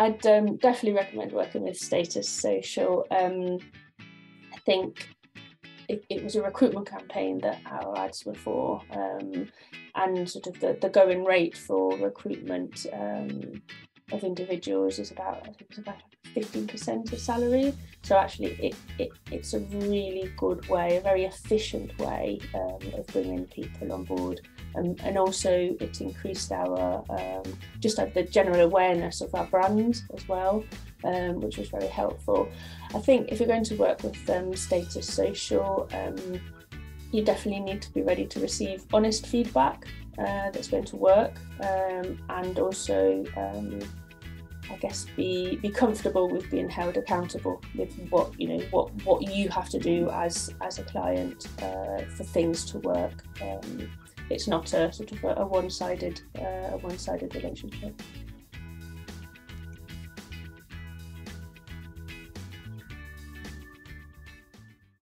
I'd um, definitely recommend working with Status Social. Um, I think it, it, was a recruitment campaign that our ads were for, um, and sort of the, the going rate for recruitment um, of individuals is about I think it's about 15% of salary. So actually, it, it it's a really good way, a very efficient way um, of bringing people on board. Um, and also, it increased our um, just like the general awareness of our brand as well, um, which was very helpful. I think if you're going to work with um, Status Social, um, you definitely need to be ready to receive honest feedback uh, that's going to work, and also guess be be comfortable with being held accountable with what you know what what you have to do as as a client uh, for things to work. Um, it's not a sort of a, a one-sided uh, a one-sided relationship.